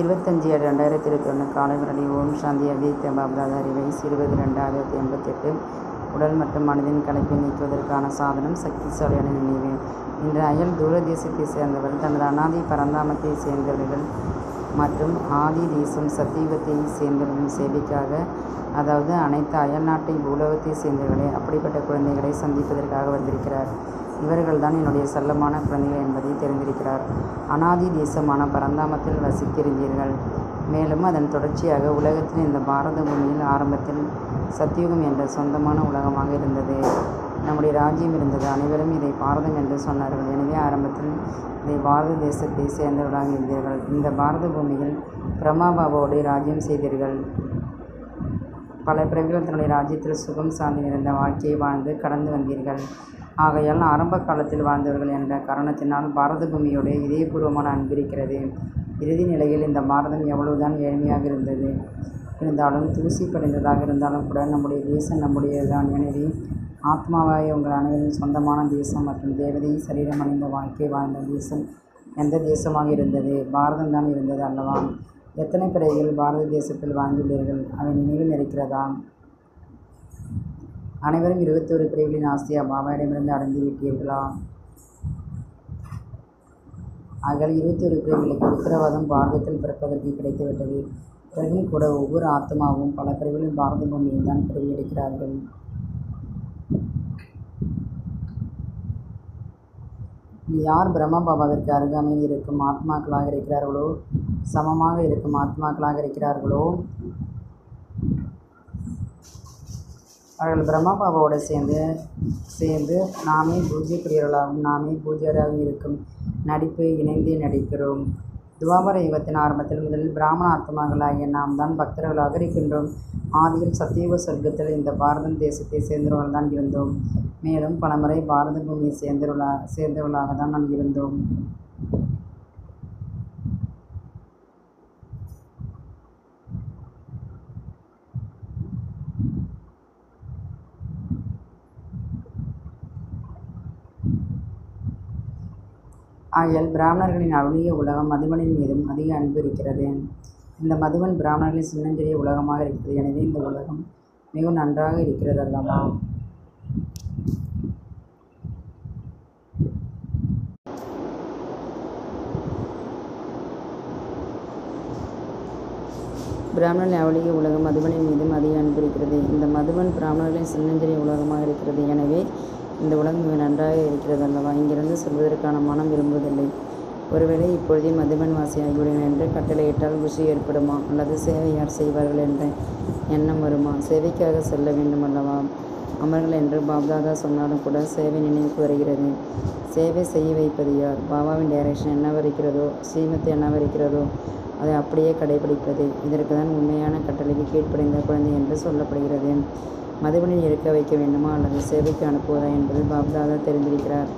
இருபத்தஞ்சி ஏழு ரெண்டாயிரத்தி இருபத்தி ஒன்று காலை முரளி ஓம் சாந்தி அவ்யக்த பாப்தாதாரி வயசு இருபது ரெண்டாயிரத்தி எண்பத்தெட்டு. உடல் மற்றும் மனதின் கலைப்பை நீக்குவதற்கான சாதனம் சக்திசாலியான நினைவு. இன்று அயல் தூர தேசத்தை சேர்ந்தவர் தனது அனாதி பரந்தாமத்தை சேர்ந்தவர்கள் மற்றும் ஆதி தேசம் சத்தியுகத்தை சேர்ந்தவர்களின் சேவைக்காக அதாவது அனைத்து அயல்நாட்டை பூலோகத்தை சேர்ந்தவர்களை அப்படிப்பட்ட குழந்தைகளை சந்திப்பதற்காக வந்திருக்கிறார். இவர்கள்தான் என்னுடைய செல்லமான குழந்தைகள் என்பதை தெரிந்திருக்கிறார். அனாதி தேசமான பரந்தாமத்தில் வசித்திருந்தீர்கள். மேலும் அதன் தொடர்ச்சியாக உலகத்தில் இந்த பாரத பூமியில் ஆரம்பத்தில் சத்தியுகம் என்ற சொந்தமான உலகமாக இருந்தது. நம்முடைய ராஜ்யம் இருந்தது. அனைவரும் இதை பாரதம் என்று சொன்னார்கள். எனவே ஆரம்பத்தில் இதை பாரத தேசத்தை சேர்ந்தவர்களாக இருந்தீர்கள். இந்த பாரத பூமியில் பிரம்மாபாபாவோடு ராஜ்யம் செய்தீர்கள். பல பிறவிகள் தன்னுடைய ராஜ்யத்தில் சுகம் சார்ந்து நிறைந்த வாழ்க்கையை வாழ்ந்து கடந்து வந்தீர்கள். ஆகையால் ஆரம்ப காலத்தில் வாழ்ந்தவர்கள் என்ற காரணத்தினால் பாரத பூமியோடு இதயபூர்வமான அன்பு இருக்கிறது. இறுதி நிலையில் இந்த பாரதம் எவ்வளவுதான் ஏழ்மையாக இருந்தது இருந்தாலும் தூசி படிந்ததாக இருந்தாலும் கூட நம்முடைய தேசம் நம்முடையதுதான். எனவே ஆத்மாவாய் உங்கள் அனைவரின் சொந்தமான தேசம் மற்றும் தேவதை சரீரம் அணிந்த வாழ்க்கை வாழ்ந்த தேசம் எந்த தேசமாக இருந்தது? பாரதம் தான் இருந்தது அல்லவா? எத்தனை பிறகுகள் பாரத தேசத்தில் வாழ்ந்துள்ளீர்கள்? அவை நினைவில் இருக்கிறதா? அனைவரும் இருபத்தோரு பிரிவுகளின் ஆசியா பாபாவிடமிருந்து அடைந்து விட்டீர்களா ஆகல் இருபத்தொரு பிரிவுகளுக்கு உத்தரவாதம் பாரதத்தில் பிறப்பதற்கு கிடைத்துவிட்டது. பிறகும் கூட ஒவ்வொரு ஆத்மாவும் பல பிரிவுகளின் பாரத பூமியில் தான் பிரிவெடுக்கிறார்கள் யார் பிரம்ம பாபாவிற்கு அருகாமையில் இருக்கும் ஆத்மாக்களாக இருக்கிறார்களோ? சமமாக இருக்கும் ஆத்மாக்களாக இருக்கிறார்களோ? அவர்கள் பிரம்மா பாபாவோடு சேர்ந்து சேர்ந்து நாமே பூஜ்யக்குரியவர்களாகவும் நாமே பூஜ்யராகவும் இருக்கும். நடிப்பு இணைந்து நடிக்கிறோம். துவாபர யுகத்தின் ஆரம்பத்தில் முதலில் பிராமண ஆத்மாக்களாகிய நாம் தான் பக்தர்களாக இருக்கின்றோம். ஆதியில் சத்தியுக சொர்க்கத்தில் இந்த பாரதம் தேசத்தை சேர்ந்தவர்கள் தான் இருந்தோம். மேலும் பலமுறை பாரத பூமியை சேர்ந்தவர்களாக சேர்ந்தவர்களாக தான் நாம் இருந்தோம். ஆகையால் பிராமணர்களின் அருளிய உலகம் மதுவனின் மீதும் அதிக அன்பு இருக்கிறது. இந்த மதுவன் பிராமணர்களின் சின்னஞ்சிறிய உலகமாக இருக்கிறது. எனவே இந்த உலகம் மிகவும் நன்றாக இருக்கிறது அல்லவா? பிராமணன் அவளிய உலகம் மதுவனின் மீதும் அதிக அன்பு இருக்கிறது. இந்த மதுவன் பிராமணர்களின் சின்னஞ்சிறிய உலகமாக இருக்கிறது. எனவே இந்த உலகம் மிக நன்றாக இருக்கிறது அல்லவா? இங்கிருந்து சொல்வதற்கான மனம் விரும்புவதில்லை. ஒருவேளை இப்பொழுதே மதுபன் வாசியாகிவிடும் என்று கட்டளையிட்டால் குஷி ஏற்படுமா? அல்லது சேவை யார் செய்வார்கள் என்ற எண்ணம் வருமா? சேவைக்காக செல்ல வேண்டும் அல்லவா? அமர்கள் என்று பாப்தாதா சொன்னாலும் கூட சேவை நினைவுக்கு வருகிறது. சேவை செய்ய வைப்பது யார்? பாபாவின் டைரக்ஷன் என்னவா இருக்கிறதோ ஸ்ரீமத் என்னவா இருக்கிறதோ அதை அப்படியே கடைபிடிப்பது இதற்கு தான் உண்மையான கட்டளைக்கு கீழ்ப்படைந்த குழந்தை என்று சொல்லப்படுகிறது. மதுவனில் இருக்க வைக்க வேண்டுமா அல்லது சேவைக்கு அனுப்புவதா என்பது பாப்தாதா தெரிந்திருக்கிறார்.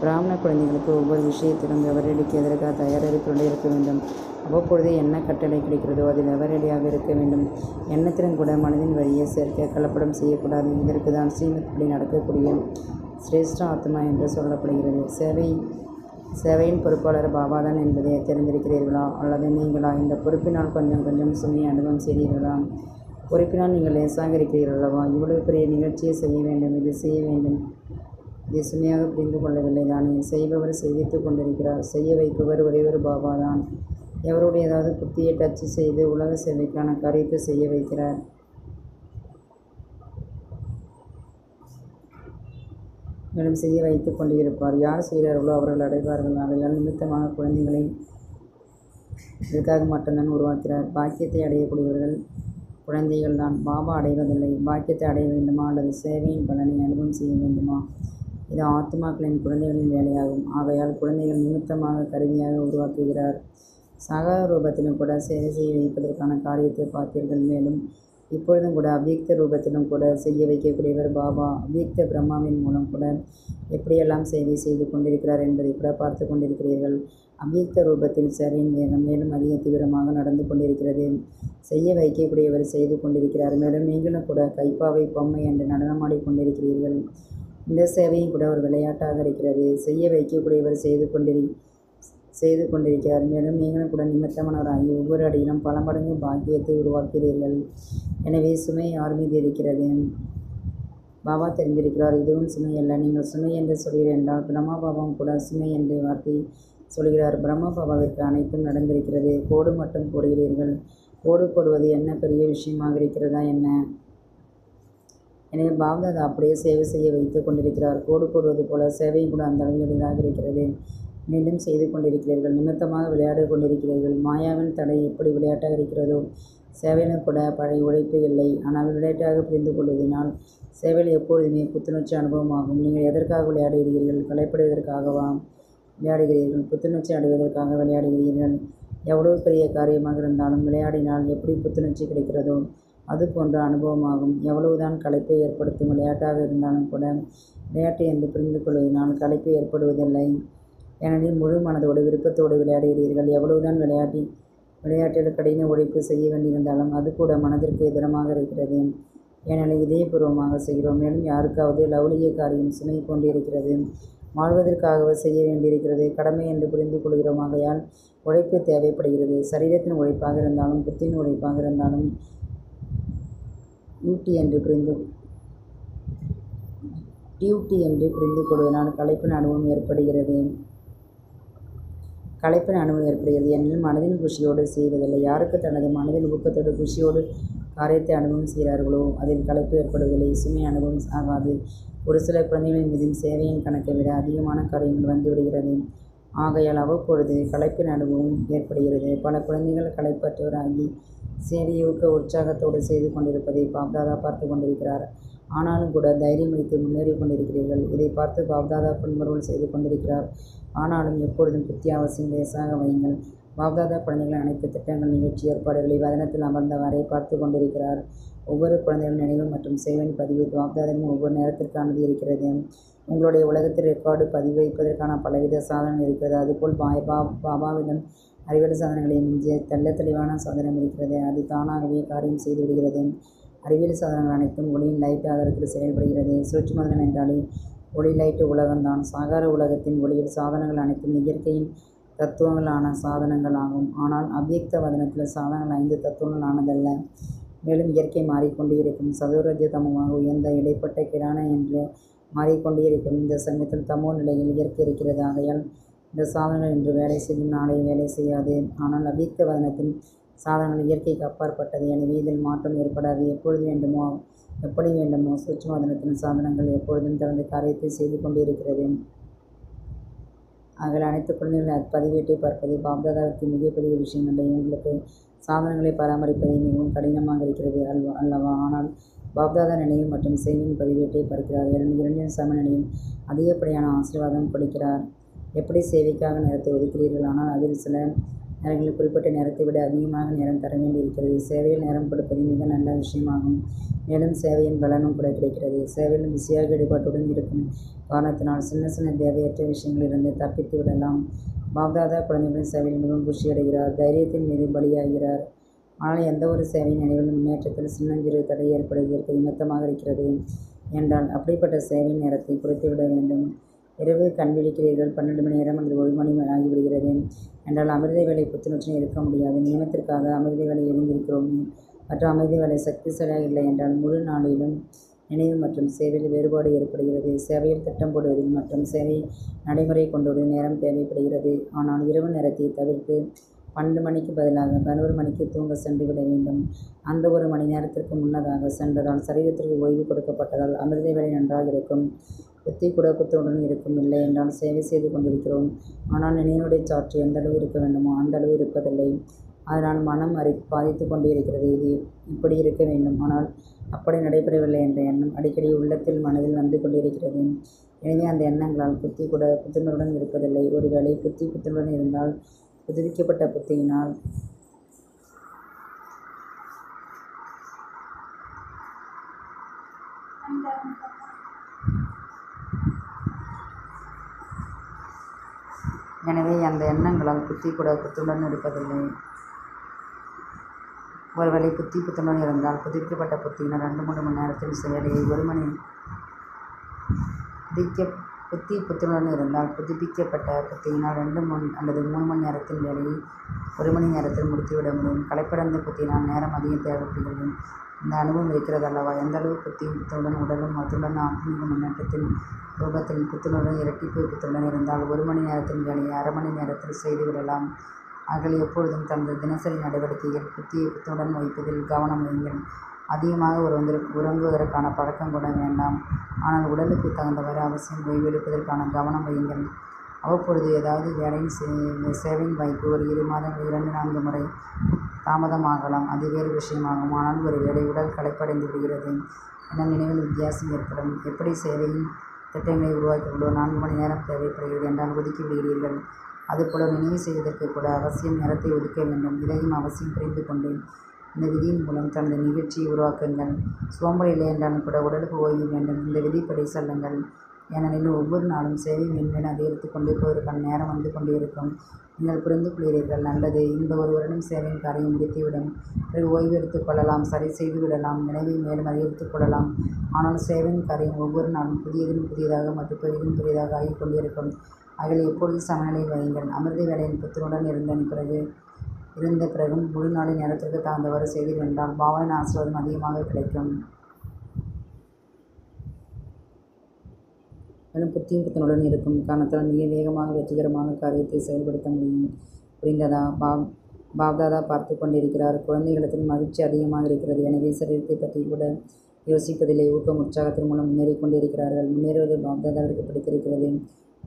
பிராமண குழந்தைகளுக்கு ஒவ்வொரு விஷயத்திலும் எவரடிக்கு எதற்காக தயாராக கொண்டே இருக்க வேண்டும். அவ்வப்பொழுது என்ன கட்டளை கிடைக்கிறதோ அதில் எவரடியாக இருக்க வேண்டும். எண்ணத்திலும் கூட மனதின் வழியை சேர்க்க கலப்படம் செய்யக்கூடாது. இதற்கு தான் ஸ்ரீமத்படி நடக்கக்கூடிய சிரேஷ்ட ஆத்மா என்று சொல்லப்படுகிறது. சேவை சேவையின் பொறுப்பாளர் பாபாதான் என்பதை தெரிந்திருக்கிறீர்களா? அல்லது நீங்களா? இந்த பொறுப்பினால் கொஞ்சம் கொஞ்சம் சுமையை அனுபவம் செய்தீர்களா? பொறுப்பினால் நீங்கள் லேசாக இருக்கிறீர்கள் அல்லவா இவ்வளவு பெரிய நிகழ்ச்சியை செய்ய வேண்டும் இது செய்ய வேண்டும். இதை சுமையாக புரிந்து கொள்ளவில்லை தானே? செய்பவர் செய்வித்துக் கொண்டிருக்கிறார். செய்ய வைப்பவர் ஒரே ஒரு பாபா தான் எவருடைய ஏதாவது புத்தியை டச்சு செய்து உலக சேவைக்கான காரியத்தை செய்ய வைக்கிறார்? மேலும் செய்ய வைத்துக் கொண்டிருப்பார். யார் செய்கிறார்களோ அவர்கள் அடைவார்கள். ஆகையால் நிமித்தமாக குழந்தைகளை இதற்காக மட்டும்தான் உருவாக்கிறார் பாக்கியத்தை அடையக்கூடியவர்கள் குழந்தைகள் தான். பாபா அடைவதில்லை. பாக்கியத்தை அடைய வேண்டுமா? அல்லது சேவையின் பலனை அனுபவம் செய்ய வேண்டுமா? இது ஆத்மாக்களின் குழந்தைகளின் வேலையாகும். ஆகையால் குழந்தைகள் நிமித்தமாக கருவியாக உருவாக்குகிறார். சக ரூபத்திலும் கூட சேவை செய்ய வைப்பதற்கான காரியத்தை பார்த்தீர்கள். மேலும் இப்பொழுதும் கூட அவ்வியக்த ரூபத்திலும் கூட செய்ய வைக்கக்கூடியவர் பாபா. அவ்வியக்த பிரம்மாவின் மூலம் கூட எப்படியெல்லாம் சேவை செய்து கொண்டிருக்கிறார் என்பதை கூட பார்த்து கொண்டிருக்கிறீர்கள். அவ்வியக்த ரூபத்தில் சேவையின் வேகம் மேலும் அதிக தீவிரமாக நடந்து கொண்டிருக்கிறது. செய்ய வைக்கக்கூடியவர் செய்து கொண்டிருக்கிறார். மேலும் நீங்களும் கூட கைப்பாவை பொம்மை என்று நடனமாடி கொண்டிருக்கிறீர்கள். இந்த சேவையும் கூட ஒரு விளையாட்டாக இருக்கிறது. செய்ய வைக்கக்கூடியவர் செய்து கொண்டிரு செய்து கொண்டிருக்கிறார். மேலும் நீங்களும் கூட நிமித்தமானவராகி ஒவ்வொரு அடியிலும் பல மடங்கு பாக்கியத்தை உருவாக்கிறீர்கள் எனவே சுமை யார் மீது இருக்கிறது? பாபா தெரிந்திருக்கிறார். இதுவும் சுமை அல்ல. நீங்கள் சுமை என்று சொல்கிறீர்கள் என்றால் பிரம்மா பாபாவும் கூட சுமை என்ற வார்த்தை சொல்கிறார். பிரம்ம பாபாவிற்கு அனைத்தும் நடந்திருக்கிறது. கோடு மட்டும் போடுகிறீர்கள். கோடு போடுவது என்ன பெரிய விஷயமாக இருக்கிறதா என்ன? எனவே பாப்தாதா அப்படியே சேவை செய்ய வைத்து கொண்டிருக்கிறார். கோடு போடுவது போல சேவையும் கூட அந்த அளவுடையதாக எளிதாக இருக்கிறது. மீண்டும் செய்து கொண்டிருக்கிறீர்கள். நிமித்தமாக விளையாடி கொண்டிருக்கிறீர்கள். மாயாவின் தடை எப்படி விளையாட்டாக இருக்கிறதோ சேவையிலும் கூட பழைய உழைப்பு இல்லை. ஆனால் விளையாட்டாக புரிந்து கொள்வதனால் சேவையில் எப்பொழுதுமே புத்துணர்ச்சி அனுபவமாகும். நீங்கள் எதற்காக விளையாடுகிறீர்கள்? கலைப்படுவதற்காகவா? விளையாடுகிறீர்கள். புத்துணர்ச்சி அடைவதற்காக விளையாடுகிறீர்கள். எவ்வளவு பெரிய காரியமாக இருந்தாலும் விளையாடினால் எப்படி புத்துணர்ச்சி கிடைக்கிறதோ அது போன்ற அனுபவமாகும். எவ்வளவுதான் களைப்பை ஏற்படுத்தும் விளையாட்டாக இருந்தாலும் கூட விளையாட்டு என்று புரிந்து கொள்வதனால் களைப்பு ஏற்படுவதில்லை. ஏனெனில் முழு மனதோடு விருப்பத்தோடு விளையாடுகிறீர்கள். எவ்வளவுதான் விளையாட்டி விளையாட்டில் கடின உழைப்பு செய்ய வேண்டியிருந்தாலும் அது கூட மனதிற்கு எதிரமாக இருக்கிறது. ஏனெனில் இதயபூர்வமாக செய்கிறோம். மேலும் யாருக்காவது லவ்லிய காரியம் சுமை கொண்டிருக்கிறது வாழ்வதற்காகவே செய்ய வேண்டியிருக்கிறது. கடமை என்று புரிந்து கொள்கிறோம். ஆகையால் உழைப்பு தேவைப்படுகிறது. சரீரத்தின் உழைப்பாக இருந்தாலும் புத்தியின் உழைப்பாக இருந்தாலும் டியூட்டி என்று புரிந்து டியூட்டி என்று புரிந்து கொள்வதனால் களைப்பின் அனுபவம் ஏற்படுகிறது. களைப்பின் அனுபவம் ஏற்படுகிறது. ஏனெனில் மனதின் குஷியோடு செய்வதில்லை. யாருக்கு தனது மனதின் ஊக்கத்தோடு குஷியோடு காரியத்தை அனுபவம் செய்கிறார்களோ? அதில் களைப்பு ஏற்படுவதில்லை. சுமை அனுபவம் ஆகாது. ஒரு சில குழந்தைகளின் மீதும் சேவையின் கணக்கை விட அதிகமான காரியங்கள் வந்துவிடுகிறது ஆகையால் அவ்வப்பொழுது களைப்பின் அனுபவம் ஏற்படுகிறது. பல குழந்தைகள் களைப்பற்றவராகி சேவையை ஊக்க உற்சாகத்தோடு செய்து கொண்டிருப்பதை பாப்தாதா பார்த்து கொண்டிருக்கிறார். ஆனாலும் கூட தைரியம் வைத்து முன்னேறி கொண்டிருக்கிறீர்கள். இதை பார்த்து பாப்தாதா புன்முறுவல் செய்து கொண்டிருக்கிறார். ஆனாலும் எப்பொழுதும் புத்தியாவசியம் லேசாக வையுங்கள். பாப்தாதா குழந்தைகள் அனைத்து திட்டங்கள் நிகழ்ச்சி ஏற்பாடுகளை வதனத்தில் அமர்ந்தவாறே பார்த்து கொண்டிருக்கிறார். ஒவ்வொரு குழந்தைகளின் நினைவு மற்றும் சேவையின் பதிவு பாப்தாதாவின் ஒவ்வொரு நேரத்திற்கானது இருக்கிறது. உங்களுடைய உலகத்தில் ரெக்கார்டு பதிவு வைப்பதற்கான பலவித சாதனம் இருக்கிறது. அதுபோல் பாபா பாபாவிடம் அறிவியல் சாதனங்களை மிஞ்சிய தெள்ள தெளிவான சாதனம் இருக்கிறது. அது தானாகவே காரியம் செய்து விடுகிறது. அறிவியல் சாதனங்கள் அனைத்தும் ஒளியின் லைட் ஆதாரத்தில் செயல்படுகிறது. சூட்சுமதனம் என்றாலே ஒளி லைட்டு உலகம்தான். சாகார உலகத்தின் ஒளியில் சாதனங்கள் அனைத்தும் இயற்கையின் தத்துவங்களான சாதனங்கள் ஆகும் ஆனால் அவ்வியக்த வதனத்தில் சாதனங்கள் ஐந்து தத்துவங்கள் ஆனதல்ல மேலும் இயற்கை மாறிக்கொண்டே இருக்கும் சதுரஜ தமமாக உயர்ந்த இடைப்பட்ட கிரான என்று மாறிக்கொண்டே இருக்கும் இந்த சமயத்தில் தமோ நிலையில் இயற்கை இருக்கிறது. ஆகையால் இந்த சாதனங்கள் இன்று வேலை செய்யும் நாளை வேலை செய்யாது. ஆனால் அவ்வியக்த வதனத்தின் சாதனங்கள் இயற்கைக்கு அப்பாற்பட்டது. எனவே இதில் மாற்றம் ஏற்படாது. எப்பொழுது வேண்டுமோ எப்படி வேண்டுமோ சூட்சுமதனத்தின் சாதனங்கள் எப்பொழுதும் தனது காரியத்தை செய்து கொண்டிருக்கிறது ஆகிய அனைத்து குழந்தைகளின் பதிவேட்டை பார்ப்பது பாப்தாதாவுக்கு மிகப்பெரிய விஷயம் இல்லை உங்களுக்கு சாதனங்களை பராமரிப்பதை மிகவும் கடினமாக இருக்கிறது அல்வா அல்லவா? ஆனால் பாப்தாதா நினைவு மற்றும் செய்தியின் பதிவேட்டை பார்க்கிறார். இரண்டின் சமநிலையில் அதிகப்படியான ஆசீர்வாதம் கொடுக்கிறார். எப்படி சேவைக்காக நேரத்தை ஒதுக்கிறீர்கள் ஆனால் அதில் சில நேரங்களில் குறிப்பிட்ட நேரத்தை விட அதிகமாக நேரம் தர வேண்டியிருக்கிறது. சேவையில் நேரம் கொடுப்பது மிக நல்ல விஷயமாகும். மேலும் சேவையின் பலனும் கூட கிடைக்கிறது. சேவையில் பிஸியாக ஈடுபாட்டுடன் இருக்கும் காரணத்தினால் சின்ன சின்ன தேவையற்ற விஷயங்களிலிருந்து தப்பித்து விடலாம். பாப்தாதா குழந்தைகளின் சேவையில் மிகவும் குஷி அடைகிறார் தைரியத்தின் மீது பலியாகிறார். ஆனால் எந்த ஒரு சேவையின் நினைவில் முன்னேற்றத்தில் சின்னஞ்சிறு தடை ஏற்படுவதற்கு நிமித்தமாக இருக்கிறது என்றால் அப்படிப்பட்ட சேவையின் நேரத்தை குறைத்துவிட வேண்டும். இரவு கண் விழிக்கிறீர்கள் பன்னெண்டு மணி நேரம் அல்லது ஒரு மணி ஆகிவிடுகிறது என்றால் அமிர்த வேலை புத்துணர்ச்சியும் இருக்க முடியாது. நியமத்திற்காக அமிர்த வேலை எழுந்திருக்கிறோம். மற்றும் அமைதி வேலை சக்திசாலியாக இல்லை என்றால் முழு நாளிலும் நினைவு மற்றும் சேவையில் வேறுபாடு ஏற்படுகிறது. சேவையில் திட்டம் போடுவதில் மற்றும் சேவை நடைமுறை கொண்டு நேரம் தேவைப்படுகிறது. ஆனால் இரவு நேரத்தை தவிர்த்து பன்னெண்டு மணிக்கு பதிலாக பதினோரு மணிக்கு தூங்க சென்று விட வேண்டும். அந்த ஒரு மணி நேரத்திற்கு முன்னதாக சென்றதால் சரீரத்திற்கு ஓய்வு கொடுக்கப்பட்டதால் அமிர்த வேலை நன்றாக இருக்கும். புத்தி கூட இருக்கும். இல்லை என்றால் சேவை செய்து கொண்டிருக்கிறோம். ஆனால் நினைவுடைய சாற்று எந்த அளவு இருக்க வேண்டுமோ அந்த அளவு இருப்பதில்லை. அதனால் மனம் அறி பாதித்து கொண்டிருக்கிறது. இது இப்படி இருக்க வேண்டும். ஆனால் அப்படி நடைபெறவில்லை என்ற எண்ணம் அடிக்கடி உள்ளத்தில் மனதில் வந்து கொண்டிருக்கிறது. எனவே அந்த எண்ணங்களால் புத்தி கூட புத்துணர்வுடன் இருப்பதில்லை. ஒருவேளை புத்தி புத்துணர்வுடன் இருந்தால் புதுப்பிக்கப்பட்ட புத்தியினால் எனவே அந்த எண்ணங்களால் புத்தி கூட புத்துடன் இருப்பதில்லை. ஒருவேளை புத்தி புத்துடன் இருந்தால் புதுப்பிக்கப்பட்ட புத்தியினர் ரெண்டு மூன்று மணி நேரத்தில் செயலியை ஒரு மணி புதிக்க புத்தி புத்துணர்வுடன் இருந்தால் புதுப்பிக்கப்பட்ட புத்தியினால் ரெண்டு மணி அல்லது மூணு மணி நேரத்தின் வேலையை ஒரு மணி நேரத்தில் முடித்துவிட முடியும். களைப்படைந்த புத்தியினால் நேரம் அதிகம் தேவைப்படுகிறது. இந்த அனுபவம் இருக்கிறது அல்லவா? எந்தளவு புத்தி புத்துடன் உடலும் அதுடன் ஆத்மீக முன்னேற்றத்தின் ரூபத்தில் புத்துணர்வுடன் இரட்டிப்பு புத்துடன் இருந்தால் ஒரு மணி நேரத்தின் வேலையை அரை மணி நேரத்தில் செய்துவிடலாம் அவர்கள் எப்பொழுதும் தனது தினசரி நடவடிக்கைகள் புத்தியத்துடன் வைப்பதில் கவனம் வையுங்கள். அதிகமாக உறங்குவதற்கான பழக்கம் கூட வேண்டாம். ஆனால் உடலுக்கு தகுந்தவாறு அவசியம் ஓய்வெடுப்பதற்கான கவனம் வையுங்கள். அவ்வப்பொழுது ஏதாவது வேலையின் சேவையின் வாய்ப்பு ஒரு இரு மாதம் இரண்டு நான்கு முறை தாமதமாகலாம். அது வேறு விஷயமாகும். ஆனால் ஒரு வேலை உடல் களைப்படைந்து விடுகிறது என நினைவில் வித்தியாசம் ஏற்படும். எப்படி சேவையின் திட்டங்களை உருவாக்கியவர்களோ நான்கு மணி நேரம் தேவைப்படுகிறது என்றால் ஒதுக்கி விடுகிறீர்கள். அதுபோல நினைவு செய்வதற்கு கூட அவசியம் நேரத்தை ஒதுக்க வேண்டும். இதையும் அவசியம் புரிந்து கொண்டேன் இந்த விதியின் மூலம் தனது நிகழ்ச்சியை உருவாக்குங்கள். சோம்பல் இல்லையென்றாலும் கூட உடலுக்கு ஓய்வு வேண்டும். இந்த விதிப்படி செல்லுங்கள். ஏனெனில் ஒவ்வொரு நாளும் சேவை மேன்மேலும் அதிகரித்துக் கொண்டே போவதற்கான நேரம் வந்து கொண்டிருக்கும் நீங்கள் புரிந்து கொள்கிறீர்கள். நல்லது. இந்த ஒரு வருடம் சேவையின் காரியம் முடித்துவிடும் பிறகு ஓய்வு எடுத்துக் கொள்ளலாம். சரி செய்து விடலாம். நினைவை மேலும் அதிகரித்துக் கொள்ளலாம். ஆனால் சேவையின் காரியம் ஒவ்வொரு நாளும் புதியதிலும் புதியதாக மற்றும் பெரிதும் புதியதாக ஆகிக் கொண்டிருக்கும். ஆகையால் எப்பொழுதும் சமநிலையில் வையுங்கள். அமிர்த வேளையில் புத்துணர்வுடன் இருந்த பிறகும் முழு நாளின் நேரத்திற்கு தகுந்தவாறு செய்தீர்கள் என்றால் பாபாவின் ஆசீர்வாதம் அதிகமாக கிடைக்கும். மேலும் புத்தியும் புத்தனுடன் இருக்கும் காரணத்தால் மிக வேகமாக வெற்றிகரமாக காரியத்தை செயல்படுத்த முடியும். புரிந்ததா? பாப் பாப்தாதா பார்த்து கொண்டிருக்கிறார். குழந்தைகளிடத்தில் மகிழ்ச்சி அதிகமாக இருக்கிறது. எனவே சரீரத்தை பற்றி கூட யோசிப்பதில்லை. ஊக்கம் உற்சாகத்தின் மூலம் முன்னேறி கொண்டிருக்கிறார்கள். முன்னேறுவது பாப்தாதாவிற்கு பிடித்திருக்கிறது.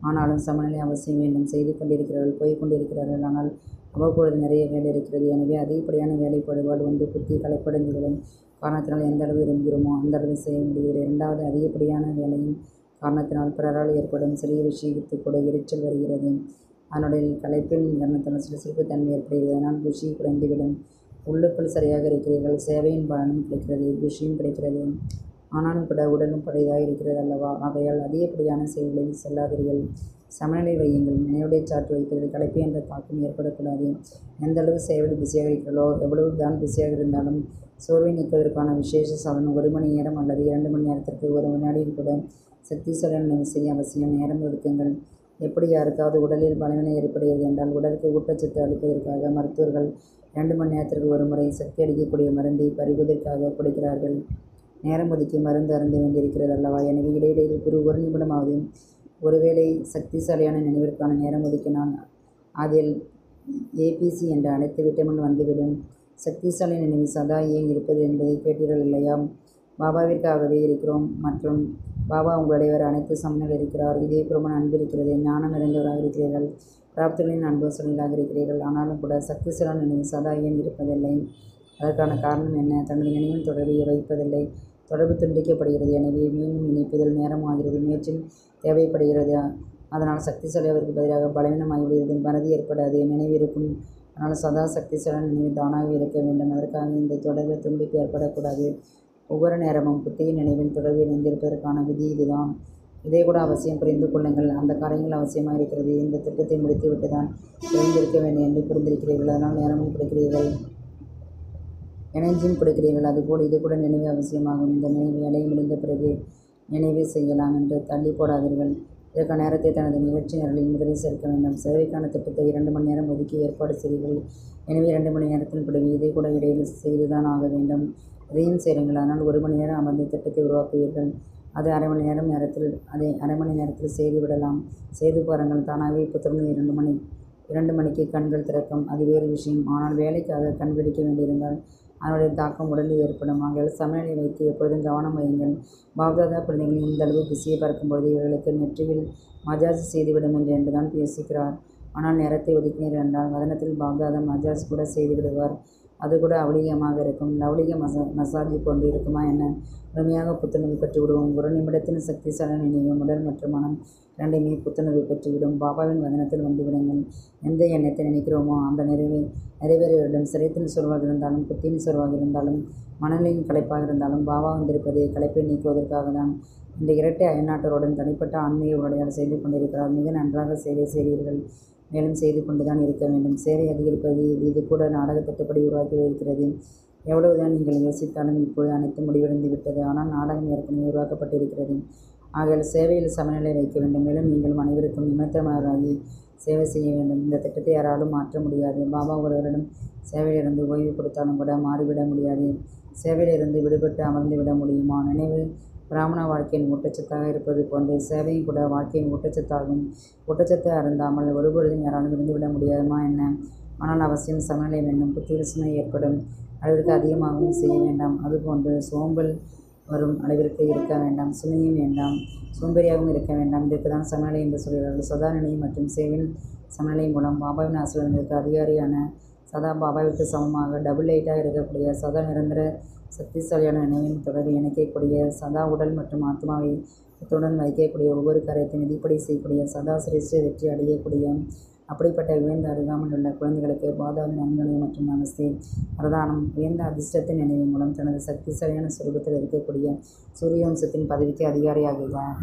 ஆனாலும் சமநிலை அவசியம் வேண்டும். செய்து கொண்டிருக்கிறார்கள். போய்க் கொண்டிருக்கிறார்கள். ஆனால் அவ்வப்பொழுது நிறைய வேலை இருக்கிறது. எனவே அதிகப்படியான வேலைப்பளுவால் ஒன்று புத்தி கலைப்படைந்துவிடும் காரணத்தினால் எந்த அளவு விரும்புகிறோமோ அந்தளவு செய்ய முடிகிறது இரண்டாவது அதிகப்படியான வேலையும் காரணத்தினால் பிறரால் ஏற்படும் சிறிய விஷயத்து கூட எரிச்சல் வருகிறது. அதனுடைய களைப்பின் காரணத்தால் சுறுசுறுப்புத் தன்மை ஏற்படுகிறது. அதனால் குஷி குறைந்துவிடும். உள்ளுக்குள் சரியாக இருக்கிறீர்கள். சேவையின் பலனும் கிடைக்கிறது. குஷியும் கிடைக்கிறது. ஆனாலும் கூட உடலும் படையதாக இருக்கிறது அல்லவா? ஆகையால் அதிகப்படியான செயல்களில் செல்லாதீர்கள். சமநிலை வையுங்கள். நினைவுடைய சாற்று வைக்கிறது களைப்பு என்ற தாக்கம் ஏற்படக்கூடாது. எந்த அளவு சேவையில் பிஸியாக இருக்கிறீர்களோ எவ்வளவு தான் பிஸியாக இருந்தாலும் சோர்வை நீக்குவதற்கான விசேஷ சாதனம் ஒரு மணி நேரம் அல்லது இரண்டு மணி நேரத்திற்கு ஒரு வினாடியில் கூட சக்திசாலியான நினைவு செய்ய அவசியம் நேரம் ஒதுக்குங்கள். எப்படி யாருக்காவது உடலில் பலவீனம் ஏற்படுகிறது என்றால் உடலுக்கு ஊட்டச்சத்து அளிப்பதற்காக மருத்துவர்கள் இரண்டு மணி நேரத்திற்கு ஒரு முறை சக்தி அளிக்கக்கூடிய மருந்தை பருகுவதற்காக கொடுக்கிறார்கள். நேரம் ஒதுக்கி மருந்து அருந்த வேண்டியிருக்கிறது அல்லவா? எனவே இடையிடையில் ஒரு நிமிடமாவது ஒருவேளை சக்திசாலியான நினைவிற்கான நேரம் ஒதுக்கினால் அதில் ஏபிசி என்ற அனைத்து விட்டமின் வந்துவிடும். சக்திசாலி நினைவு சதா ஏன் இருப்பது என்பதை கேட்டீர்கள் இல்லையா? பாபாவிற்காகவே இருக்கிறோம் மற்றும் பாபா உங்களுடையவர் அனைத்து சமநிலையில் இருக்கிறார். இதே இதயபூர்வமான அன்பு இருக்கிறது. ஞானம் நிறைந்தவராக இருக்கிறீர்கள். பிராப்திகளின் அனுபவசாலிகளாக இருக்கிறீர்கள். ஆனாலும் கூட சக்திசாலியான நினைவு சதா ஏன் இருப்பதில்லை? அதற்கான காரணம் என்ன? தனது நினைவின் தொடர்பை வைப்பதில்லை. தொடர்பு துண்டிக்கப்படுகிறது. எனவே மீண்டும் இணைப்பதில் நேரம் ஆகிறது. முயற்சியும் தேவைப்படுகிறது. அதனால் சக்திசாலியாவதற்கு பதிலாக பலவீனமாகிவிடுகிறது. மறதி ஏற்படாது. நினைவு இருக்கும். ஆனால் சதா சக்திசாலன் நினைவு தானாக இருக்க வேண்டும். அதற்காக இந்த தொடர்பு துண்டிப்பு ஏற்படக்கூடாது. ஒவ்வொரு நேரமும் புத்தியின் நினைவின் தொடர்பு இணைந்திருப்பதற்கான விதி இதுதான். இதை கூட அவசியம் புரிந்து கொள்ளுங்கள். அந்த காரியங்கள் அவசியமாக இருக்கிறது. இந்த திட்டத்தை முடித்துவிட்டு தான் இணைந்திருக்க வேண்டும் என்று புரிந்திருக்கிறீர்கள். அதனால் நேரமும் கொடுக்கிறீர்கள். எனர்ஜியும் கொடுக்கிறீர்கள். அதுபோல் இதுகூட நினைவு அவசியமாகும். இந்த வேலை முடிந்த பிறகு நினைவு செய்யலாம் என்று தள்ளிப் போடாதீர்கள். இதற்கான நேரத்தை தனது நிகழ்ச்சி நிரலில் முதலில் சேர்க்க வேண்டும். சேவைக்கான திட்டத்தை இரண்டு மணி நேரம் ஒதுக்கி ஏற்பாடு செய்வீர்கள் எனவே இரண்டு மணி நேரத்தின் இதை இதைக்கூட இடையில் செய்துதான் ஆக வேண்டும். அதையும் செய்கிறீங்கள் அதனால் ஒரு மணி நேரம் அமர்ந்து திட்டத்தை உருவாக்குவீர்கள். அதை அரை மணி நேரம் நேரத்தில் அதை அரை மணி நேரத்தில் செய்து விடலாம். செய்து பாருங்கள். தானாகவே புத்துணர்வுடன் இரண்டு மணிக்கு கண்கள் திறக்கும். அது வேறு விஷயம். ஆனால் வேலைக்காக கண் விழிக்க வேண்டியிருந்தால் அதனுடைய தாக்கம் உடலில் ஏற்படும். ஆகையால் சமநிலை வைத்து எப்பொழுதும் கவனம் வையுங்கள். பாப்தாதா குழந்தைகளின் இந்தளவு பிஸியை பார்க்கும்போது இவர்களுக்கு நெற்றியில் விடுமுக என்று என்றுதான் பேசுகிறார் ஆனால் நேரத்தை ஒதுக்கினீர் என்றால் வதனத்தில் பாப்தாதா மஜாஜ் கூட அது கூட லௌகிகமாக இருக்கும். லௌகிக மசாஜ் கொண்டு இருக்குமா என்ன? முழுமையாக புத்துணர்வு பெற்றுவிடுவோம். ஒரு நிமிடத்தின் சக்திசாலியான நினைவு உடல் மற்றும் மனம் இரண்டையுமே புத்துணர்வு பெற்றுவிடும். பாபாவின் வதனத்தில் வந்துவிடுங்கள். எந்த எண்ணத்தை நினைக்கிறோமோ அந்த நிறைவேறிவிடும். சிறைத்தின் சோர்வாக இருந்தாலும் புத்தியின் சொல்வாக இருந்தாலும் மனநிலையின் களைப்பாக இருந்தாலும் பாபா வந்திருப்பதே களைப்பை நீக்குவதற்காகத்தான். இந்த இரட்டை அயல்நாட்டவருடன் தனிப்பட்ட ஆன்மீக உரையாடல் செய்து கொண்டிருக்கிறார். மிக நன்றாக சேவை செய்கிறீர்கள். மேலும் செய்து கொண்டுதான் இருக்க வேண்டும். சேவை அதிகரிப்பது இது கூட நாடக திட்டப்படி வைக்கிறது எவ்வளவுதான் நீங்கள் யோசித்தாலும் இப்போது அனைத்தும் முடிவடைந்து விட்டது. ஆனால் நாடகம் ஏற்கனவே உருவாக்கப்பட்டிருக்கிறது. ஆகையால் சேவையில் சமநிலை வைக்க வேண்டும். மேலும் நீங்கள் அனைவருக்கும் நிமித்தமாகி சேவை செய்ய வேண்டும். இந்த திட்டத்தை யாராலும் மாற்ற முடியாது. பாபா ஒருவரிடம் சேவையிலிருந்து ஓய்வு கொடுத்தாலும் கூட மாறிவிட முடியாது. சேவையிலிருந்து விடுபட்டு அமர்ந்து விட முடியுமா? நினைவு பிராமண வாழ்க்கையின் ஊட்டச்சத்தாக இருப்பது போன்று சேவையும் கூட வாழ்க்கையின் ஊட்டச்சத்தாகும். ஊட்டச்சத்தை அருந்தாமல் ஒருபொழுதும் யாராலும் இருந்துவிட முடியாதுமா என்ன? ஆனால் அவசியம் சமநிலை வேண்டும். புத்தியில் சுமை ஏற்படும். அளவிற்கு அதிகமாகவும் செய்ய வேண்டாம். அதுபோன்று சோம்பல் வரும் அளவிற்கு இருக்க வேண்டாம். சுமையும் வேண்டாம். சோம்பேறியாகவும் இருக்க வேண்டாம். இதற்கு தான் சமநிலை என்று சொல்கிறார்கள். சதா மற்றும் சேவின் சமநிலை மூலம் பாபாவின் ஆசிரியர்களுக்கு அதிகாரியான சதா பாபாவிற்கு சமமாக டபுள் எயிட்டாக இருக்கக்கூடிய சதா நிரந்தர சக்திசாலியான நினைவின் தொடர்பு இணைக்கக்கூடிய சதா உடல் மற்றும் ஆத்மாவை புத்துடன் வைக்கக்கூடிய ஒவ்வொரு காரியத்தையும் விதிப்படி செய்யக்கூடிய சதா சிரேஷ்ட வெற்றி அடையக்கூடிய அப்படிப்பட்ட உயர்ந்த அருகாமல் உள்ள குழந்தைகளுக்கு பாதாவின் நன்கொடை மற்றும் நமஸ்தே பிரதானம். உயர்ந்த அதிர்ஷ்டத்தின் நினைவு மூலம் தனது சக்திசாலியான சுரூபத்தில் இருக்கக்கூடிய சூரிய வம்சத்தின் பதவிக்கு அதிகாரியாகிறார்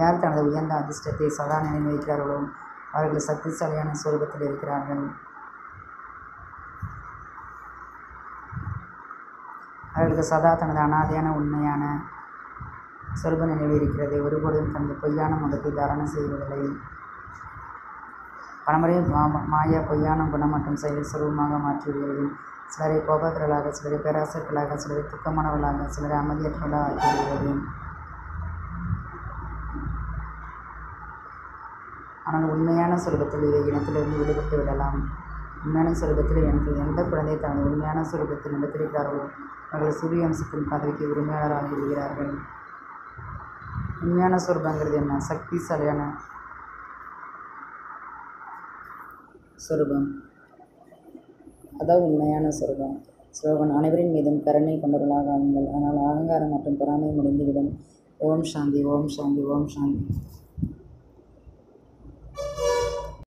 யார் தனது உயர்ந்த அதிர்ஷ்டத்தை சதா நினைவு வைக்கிறார்களோ அவர்கள் சக்திசாலியான சுரூபத்தில் இருக்கிறார்கள். அவர்களுக்கு சதா தனது அனாதையான உண்மையான சொருப நினைவு இருக்கிறது ஒருபொழுதும் தனது பொய்யான முகத்தை தாரணம் செய்வதில்லை. பலமுறை மா- மாயா பொய்யான குணம் மற்றும் செயல் சுரூபமாக மாற்றிவிடுகிறது சிலரை கோபக்கர்களாக சிலரை பேராசர்களாக சிலரை துக்கமானவர்களாக சிலரை அமைதியற்றவர்களாக ஆக்கிவிடுகிறது ஆனால் உண்மையான சுரூபத்தில் இதை இனத்திலிருந்து விடுபட்டு விடலாம். உண்மையான சுரூபத்தில் எனக்கு எந்த குழந்தை தனது உண்மையான சுரூபத்தில் நடத்திருக்கிறார்களோ அவர்கள் சூரிய வம்சத்தின் பதவிக்கு உரிமையாளராகி விடுகிறார்கள். உண்மையான சொரூபங்கிறது என்ன? சக்திசாலியான சொரூபம். அதான் உண்மையான சொரூபம். ஸ்லோகன் அனைவரின் மீதும் கருணை கொண்டவர்களாக ஆகுங்கள். ஆனால் அகங்காரம் மற்றும் பொறாமை முடிந்துவிடும். ஓம் சாந்தி ஓம் சாந்தி ஓம் சாந்தி.